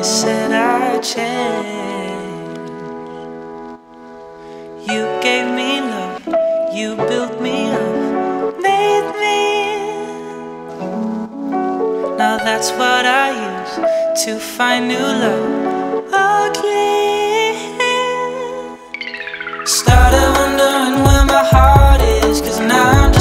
you said I'd change. You gave me love, you built me up, made me. Now that's what I use to find new love. Ugly. Started wondering where my heart is, cause now I'm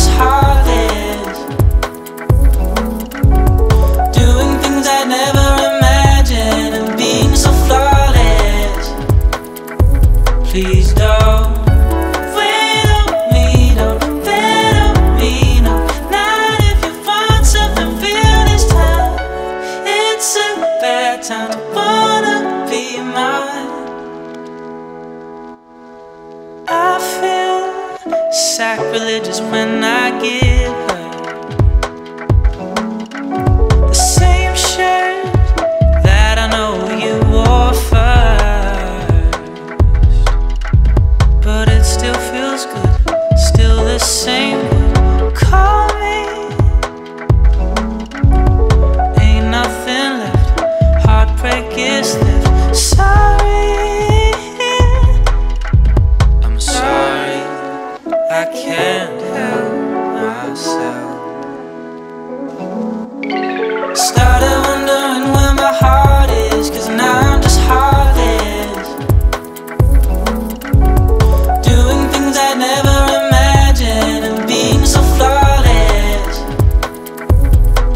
Please don't wait on me, don't on me, no. Not if you find something this time. It's a bad time to wanna be mine. I feel sacrilegious when I give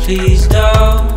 please don't.